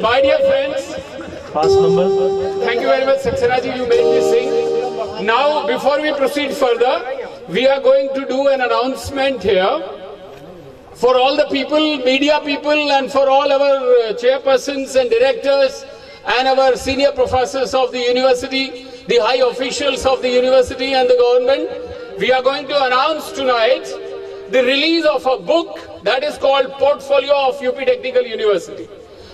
My dear friends, Pass number. thank you very much, Saxena you made me sing. Now, before we proceed further, we are going to do an announcement here for all the people, media people, and for all our uh, chairpersons and directors and our senior professors of the university, the high officials of the university and the government. We are going to announce tonight the release of a book that is called Portfolio of UP Technical University.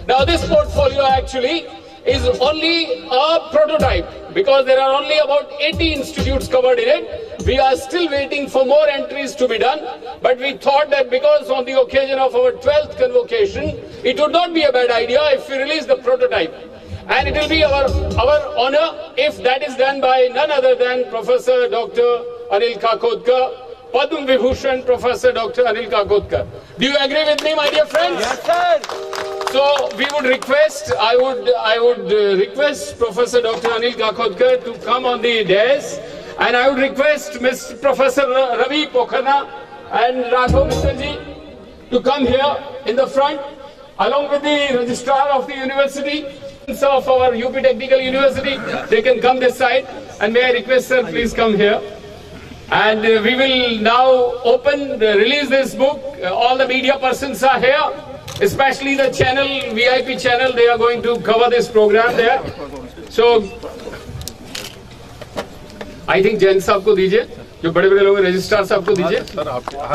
Now, this portfolio actually is only a prototype because there are only about 80 institutes covered in it. We are still waiting for more entries to be done, but we thought that because on the occasion of our 12th convocation, it would not be a bad idea if we release the prototype. And it will be our, our honor if that is done by none other than Professor Dr. Anil Kakodkar, Padma Vibhushan Professor Dr. Anil Kakodkar. Do you agree with me, my dear friends? Yes, sir. So we would request, I would, I would uh, request Professor Dr. Anil Kakodkar to come on the dais, and I would request Mr. Professor Ravi Pokharna and Raghav Mittalji to come here in the front, along with the registrar of the university of our UP Technical University. They can come this side, and may I request, sir, please come here. And uh, we will now open, uh, release this book. Uh, all the media persons are here, especially the channel, VIP channel. They are going to cover this program there. So, I think Jain sahab को दीजिए जो बड़े बड़े लोग registrar साहब को दीजिए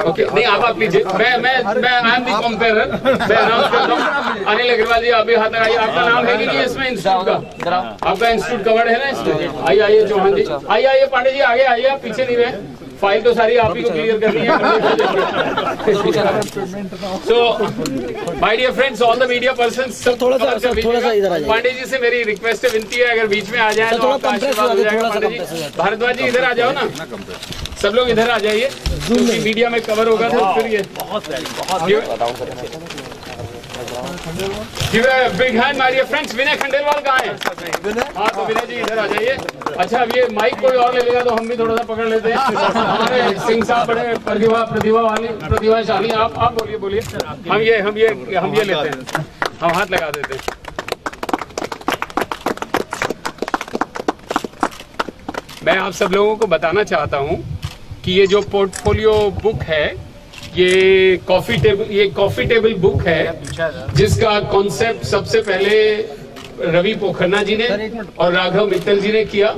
okay नहीं आप आप लीजिए मैं मैं मैं आई एम दी कंपेयर मैं अनाउंस करता हूँ अनिल अग्रवाल जी आप भी हाथ लगाइए आपका नाम है कि इसमें इंस्टीट्यूट का आपका इंस्टीट्यूट कवर्ड है ना इसमें आइए आइए चौहान जी आइए आइए पांडे जी आगे आइए आप पीछे नहीं रहे फ़ाइल तो सारी आप ही को क्लियर करनी है। So my dear friends all the media person sir थोड़ा सा- सर, थोड़ा सा इधर आ जाइए। पांडे जी से मेरी रिक्वेस्ट है विनती है अगर बीच में आ जाए तो थोड़ा आपका आशीर्वाद हो हो जाएगा पांडे जी। हो। भारद्वाज जी इधर आ जाओ ना। सब लोग इधर आ जाइए मीडिया में। कवर होगा तो फिर ये Give a big hand, my dear friends. विनय खंडेलवाल कहाँ है हाँ तो विनय जी इधर आ जाइए। अच्छा अब ये माइक कोई और ले लेगा तो हम भी थोड़ा सा पकड़ लेते हैं। हमारे सिंह साहब बड़े प्रतिभा प्रतिभा वाली प्रतिभाशाली। आप आप बोलिए बोलिए। हम ये हम ये हम ये लेते हैं। हम हाथ लगा देते हैं। मैं आप सब लोगों को बताना चाहता हूँ कि ये जो पोर्टफोलियो बुक है ये कॉफ़ी टेबल ये कॉफ़ी टेबल बुक है जिसका कॉन्सेप्ट सबसे पहले रवि पोखरना जी ने और राघव मित्तल जी ने किया।